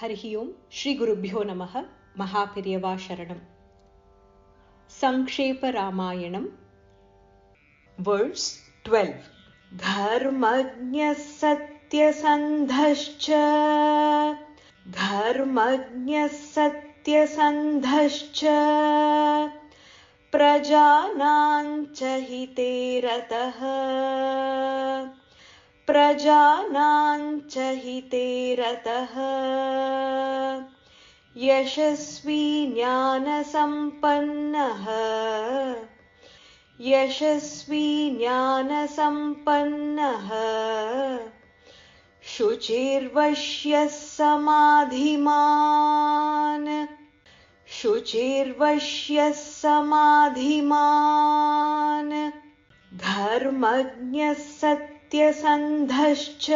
हरिः ओम् श्रीगुरुभ्यो नमः महापिर्यवा शरणम्. सङ्क्षेपरामायणम् वर्स् सत्यसन्धश्च धर्मज्ञः सत्यसन्धश्च प्रजानाञ्च हिते रतः प्रजानाञ्च हिते रतः। यशस्वी ज्ञानसम्पन्नः। यशस्वी ज्ञानसम्पन्नः। शुचिर्वश्यः समाधिमान्। शुचिर्वश्यः समाधिमान्। धर्मज्ञः सत्यसन्धश्च।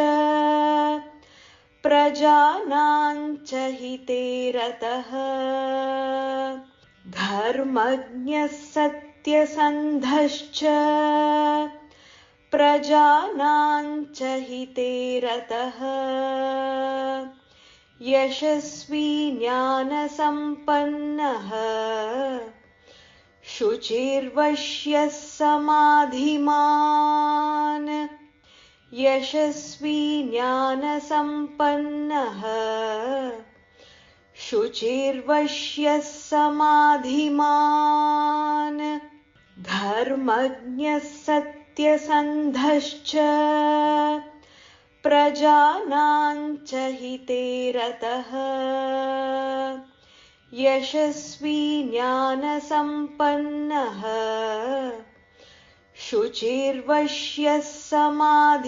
प्रजानाञ्च हिते रतः। धर्मज्ञः सत्यसन्धश्च। प्रजानाञ्च हिते रतः। यशस्वी ज्ञानसम्पन्नः। शुचिर्वश्यः समाधिमान् यशस्वी ज्ञानसम्पन्नः। शुचिर्वश्यः समाधिमान्। धर्मज्ञः सत्यसन्धश्च। प्रजानाञ्च हिते रतः। यशस्वी ज्ञानसम्पन्नः शुचिर्वश्यः समाधिमान्